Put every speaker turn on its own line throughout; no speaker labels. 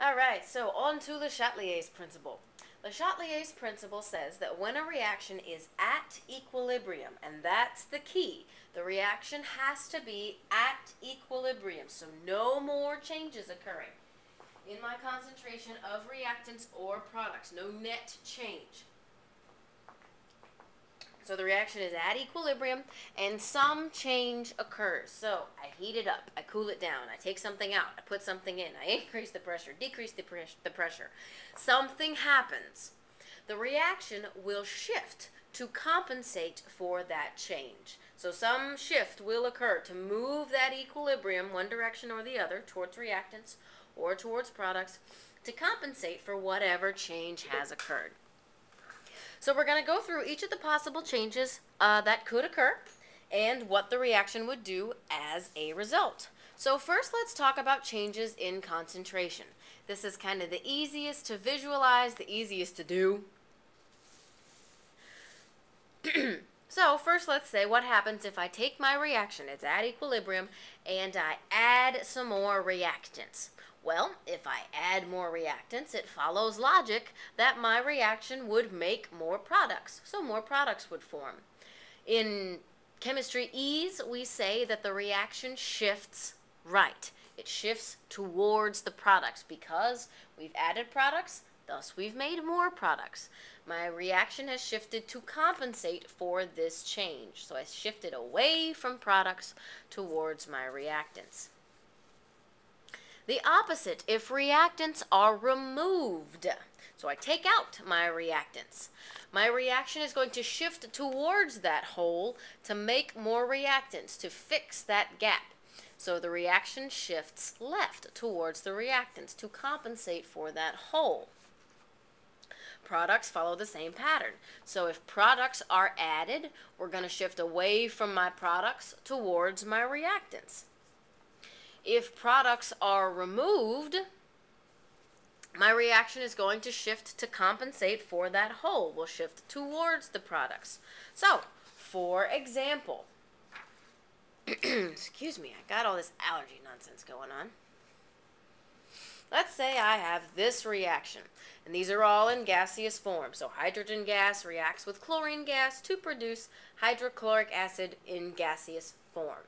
All right, so on to Le Chatelier's principle. Le Chatelier's principle says that when a reaction is at equilibrium, and that's the key, the reaction has to be at equilibrium, so no more changes occurring in my concentration of reactants or products, no net change. So the reaction is at equilibrium and some change occurs. So I heat it up, I cool it down, I take something out, I put something in, I increase the pressure, decrease the, the pressure. Something happens. The reaction will shift to compensate for that change. So some shift will occur to move that equilibrium one direction or the other towards reactants or towards products to compensate for whatever change has occurred. So we're going to go through each of the possible changes uh, that could occur and what the reaction would do as a result. So first let's talk about changes in concentration. This is kind of the easiest to visualize, the easiest to do. so first let's say what happens if I take my reaction, it's at equilibrium, and I add some more reactants. Well, if I add more reactants, it follows logic that my reaction would make more products, so more products would form. In chemistry ease, we say that the reaction shifts right. It shifts towards the products because we've added products, thus we've made more products. My reaction has shifted to compensate for this change. So I shifted away from products towards my reactants. The opposite, if reactants are removed. So I take out my reactants. My reaction is going to shift towards that hole to make more reactants, to fix that gap. So the reaction shifts left towards the reactants to compensate for that hole. Products follow the same pattern. So if products are added, we're going to shift away from my products towards my reactants. If products are removed, my reaction is going to shift to compensate for that hole. We'll shift towards the products. So, for example, excuse me, I got all this allergy nonsense going on. Let's say I have this reaction, and these are all in gaseous form. So hydrogen gas reacts with chlorine gas to produce hydrochloric acid in gaseous form.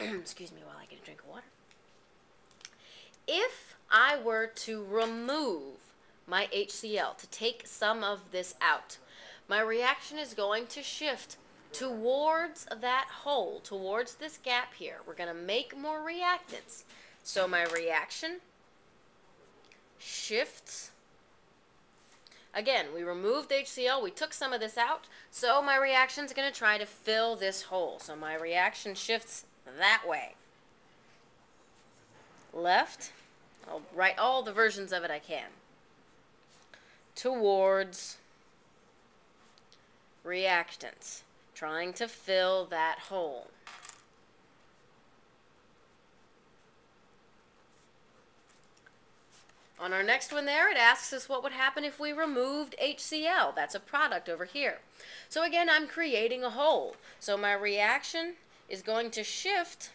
excuse me while I get a drink of water. If I were to remove my HCl, to take some of this out, my reaction is going to shift towards that hole, towards this gap here. We're going to make more reactants. So my reaction shifts. Again, we removed HCl, we took some of this out, so my reaction is going to try to fill this hole. So my reaction shifts that way. Left, I'll write all the versions of it I can. Towards reactants, trying to fill that hole. On our next one there, it asks us what would happen if we removed HCl. That's a product over here. So again, I'm creating a hole. So my reaction is going to shift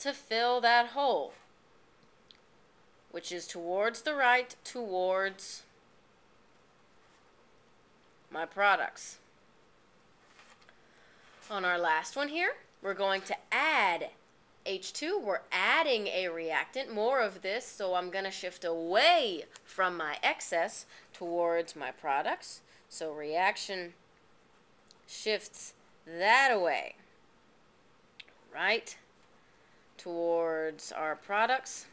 to fill that hole, which is towards the right, towards my products. On our last one here, we're going to add H2. We're adding a reactant, more of this, so I'm going to shift away from my excess towards my products. So reaction shifts that away, right, towards our products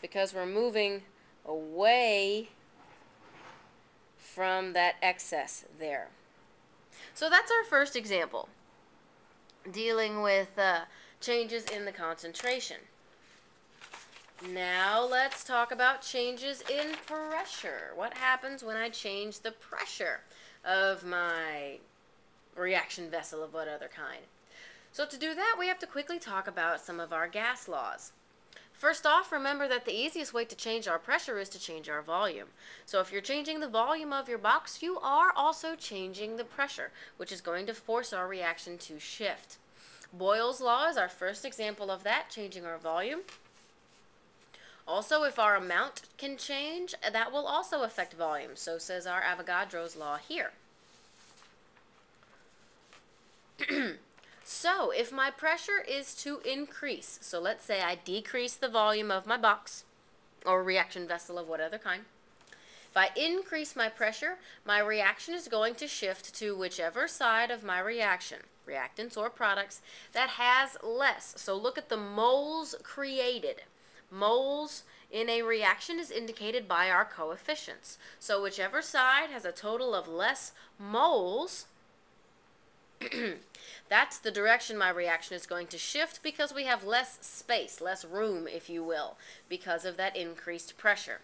because we're moving away from that excess there. So that's our first example, dealing with uh, changes in the concentration. Now let's talk about changes in pressure. What happens when I change the pressure? of my reaction vessel of what other kind. So to do that, we have to quickly talk about some of our gas laws. First off, remember that the easiest way to change our pressure is to change our volume. So if you're changing the volume of your box, you are also changing the pressure, which is going to force our reaction to shift. Boyle's law is our first example of that, changing our volume. Also, if our amount can change, that will also affect volume. So says our Avogadro's law here. So, if my pressure is to increase, so let's say I decrease the volume of my box, or reaction vessel of what other kind. If I increase my pressure, my reaction is going to shift to whichever side of my reaction, reactants or products, that has less. So look at the moles created. Moles in a reaction is indicated by our coefficients. So whichever side has a total of less moles, that's the direction my reaction is going to shift because we have less space, less room, if you will, because of that increased pressure.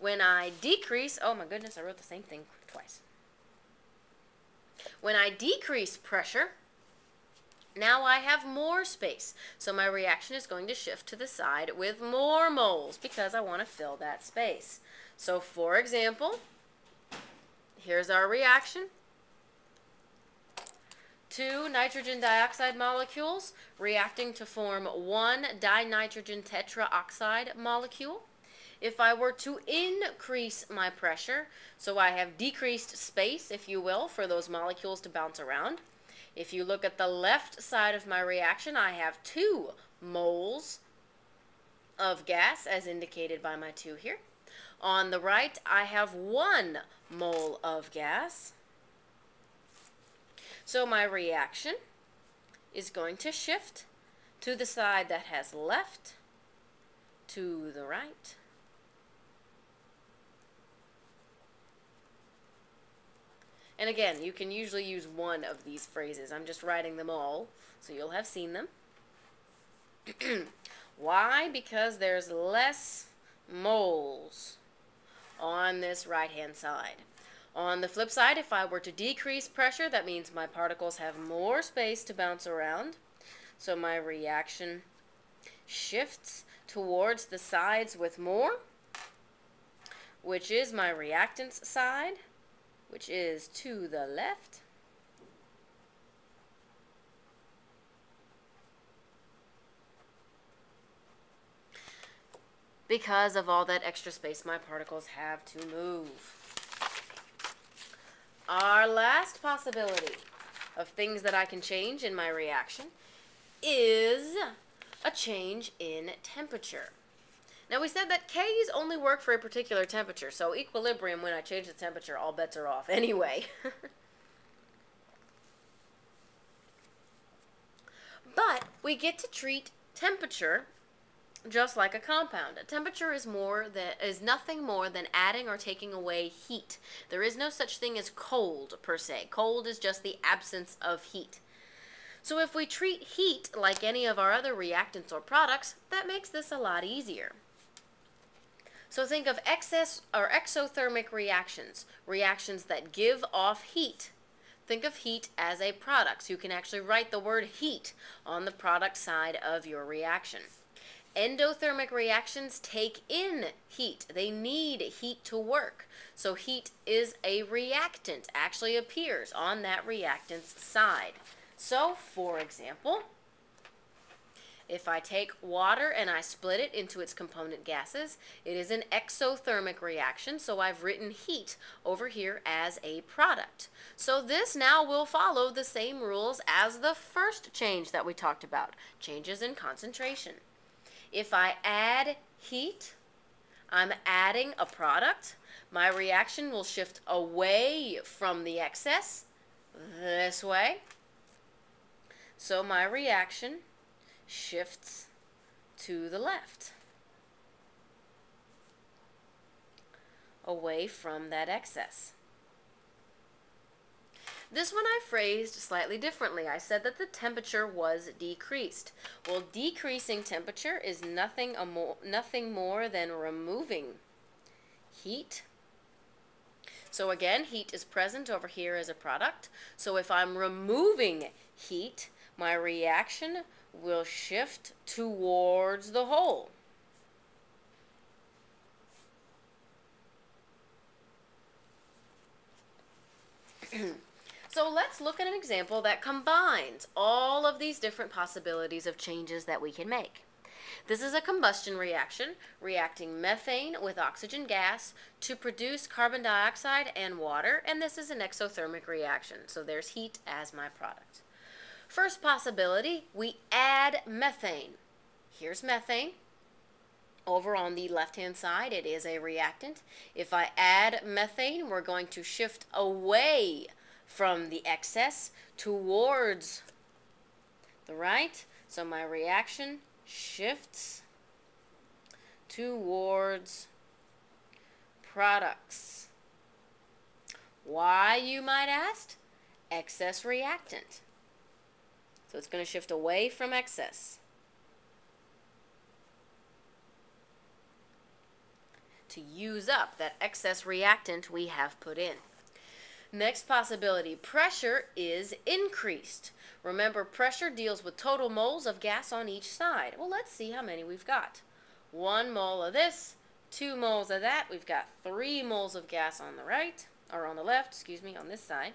When I decrease, oh my goodness, I wrote the same thing twice. When I decrease pressure, now I have more space. So my reaction is going to shift to the side with more moles because I want to fill that space. So for example, here's our reaction. Two nitrogen dioxide molecules reacting to form one dinitrogen tetraoxide molecule. If I were to increase my pressure, so I have decreased space, if you will, for those molecules to bounce around, if you look at the left side of my reaction, I have two moles of gas, as indicated by my 2 here. On the right, I have one mole of gas. So my reaction is going to shift to the side that has left, to the right, And again, you can usually use one of these phrases. I'm just writing them all, so you'll have seen them. Why? Because there's less moles on this right-hand side. On the flip side, if I were to decrease pressure, that means my particles have more space to bounce around. So my reaction shifts towards the sides with more, which is my reactants side which is to the left. Because of all that extra space my particles have to move. Our last possibility of things that I can change in my reaction is a change in temperature. Now we said that K's only work for a particular temperature, so equilibrium, when I change the temperature, all bets are off anyway. but we get to treat temperature just like a compound. A temperature is more than is nothing more than adding or taking away heat. There is no such thing as cold per se. Cold is just the absence of heat. So if we treat heat like any of our other reactants or products, that makes this a lot easier. So think of excess or exothermic reactions, reactions that give off heat. Think of heat as a product. So you can actually write the word heat on the product side of your reaction. Endothermic reactions take in heat. They need heat to work. So heat is a reactant, actually appears on that reactant's side. So, for example, if I take water and I split it into its component gases, it is an exothermic reaction, so I've written heat over here as a product. So this now will follow the same rules as the first change that we talked about, changes in concentration. If I add heat, I'm adding a product. My reaction will shift away from the excess this way. So my reaction shifts to the left away from that excess. This one I phrased slightly differently. I said that the temperature was decreased. Well, decreasing temperature is nothing, more, nothing more than removing heat. So again, heat is present over here as a product. So if I'm removing heat, my reaction will shift towards the hole. so let's look at an example that combines all of these different possibilities of changes that we can make. This is a combustion reaction, reacting methane with oxygen gas to produce carbon dioxide and water, and this is an exothermic reaction, so there's heat as my product. First possibility, we add methane. Here's methane. Over on the left-hand side, it is a reactant. If I add methane, we're going to shift away from the excess towards the right. So my reaction shifts towards products. Why, you might ask? Excess reactant. So it's going to shift away from excess. To use up that excess reactant we have put in. Next possibility, pressure is increased. Remember, pressure deals with total moles of gas on each side. Well, let's see how many we've got. One mole of this, two moles of that. We've got three moles of gas on the right, or on the left, excuse me, on this side.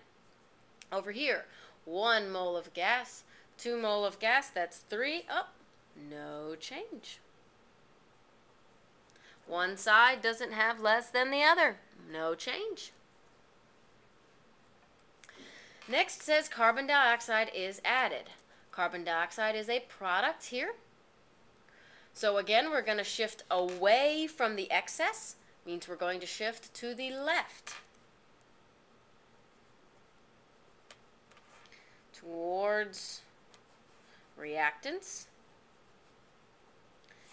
Over here, one mole of gas, 2 mole of gas, that's 3. Oh, no change. One side doesn't have less than the other. No change. Next says carbon dioxide is added. Carbon dioxide is a product here. So again, we're going to shift away from the excess. Means we're going to shift to the left. Towards reactants.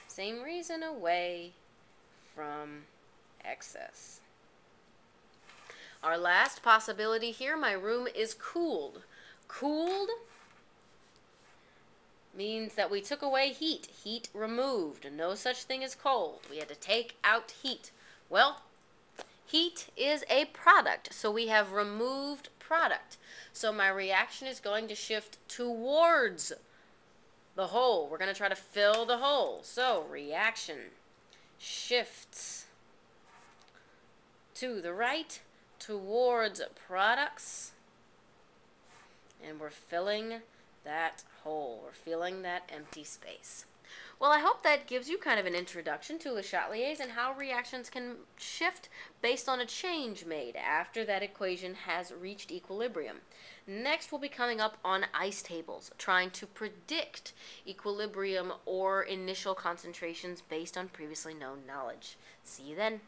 Same reason away from excess. Our last possibility here, my room is cooled. Cooled means that we took away heat. Heat removed. No such thing as cold. We had to take out heat. Well, heat is a product, so we have removed product. So my reaction is going to shift towards the hole. We're going to try to fill the hole. So reaction shifts to the right towards products and we're filling that hole. We're filling that empty space. Well, I hope that gives you kind of an introduction to Le Chatelier's and how reactions can shift based on a change made after that equation has reached equilibrium. Next, we'll be coming up on ice tables, trying to predict equilibrium or initial concentrations based on previously known knowledge. See you then.